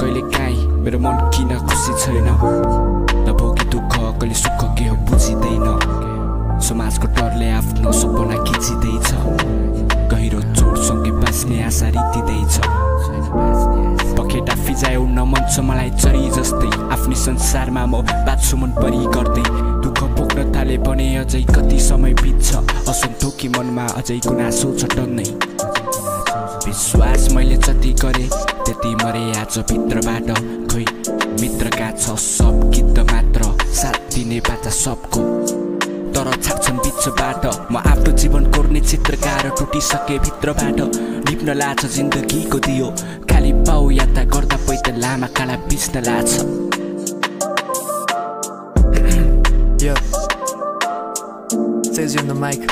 कहिले काहीँ मेरो मन किन खुसी छैन? नभोगी दुःख कहिले सुख के हो बुझिँदैन। समाजको डरले आफ्नो सपना खिचिँदैछ। गहिरो चोटसँगै बाँच्ने आशा रितिँदैछ पखेटा उड्न मन छ मलाई चरी जस्तै। आफ्नै संसारमा म बाँच्छु मन परि गर्दै। दुःख पोख्न थाले भने अझै कति समय बित्छ। असन्तोकी मनमा अझै गुनासो छ टन्नै विश्वास मैले जति गरेँ त्यति मरे आज भित्रबाट खोइ मित्रका छ सब गीत मात्र। साथ दिने बाचा सबको। तर छाप्छन् बिचबाट। म आफ्नो जीवन कोर्ने चित्रकार टुटिसके भित्रबाट। निप्न लाछ जिन्दगीको दियो। खाली पाउ यात्रा गर्दा पैत लामा काला बिच्न लाछ. Says you on the mic.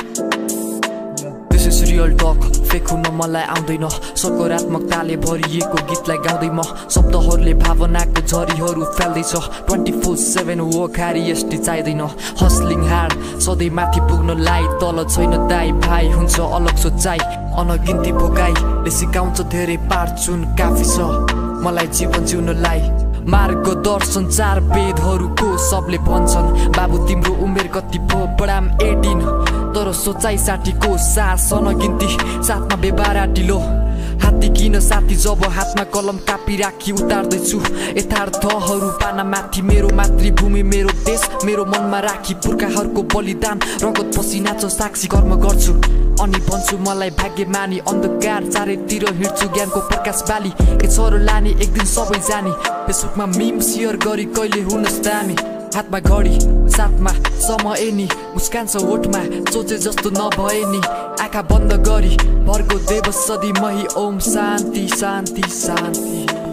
This is real talk fake हुन मलाई आउँदैन। सकारात्मकताले भरिएको गीतलाई गाउँदै म शब्दहरूले भावनाको झरीहरू फ्याल्दैछ। ट्वेन्टी फोर सेभेन हो खारी एसटी चाहिँदैन। हस्लिङ हार्ड सधैँ माथि पुग्नलाई तल छैन दाई भाइ हुन्छ अलग सोचाइ अनगिन्ती भोगाइले सिकाउँछ धेरै पार काफी छ। मलाई जीवन जिउनलाई मार्ग दर्शन चार वेदहरूको सबले भन्छन्। बाबु तिम्रो उमेर कति पो बडाम एटिन। तर सोचाइ साथीको सासन गिन्ती साथमा बेबारा हात्ती किन साथी जब हातमा कलम कापी राखी उतार्दैछु। यथार्थहरू पाना माथि। मेरो मातृभूमि मेरो देश मेरो मनमा राखी। पुर्खाहरूको बलिदान रगत पसिना छ साक्षी कर्म गर्छु। अनि भन्छु मलाई भाग्य मानी अन्धकार चारैतिर हिँड्छु ज्ञानको प्रकाश बाली। के छोरो लाने एक दिन सबै जाने। फेसबुकमा मिम सेयर गरी कहिले हुनुहोस् दामी हातमा घडी साथमा समय नि मुस्कान छ सोचे जस्तो नभए नि आँखा बन्द गरी भर्को देव सदी मही ओम शान्ति शान्ति शान्ति।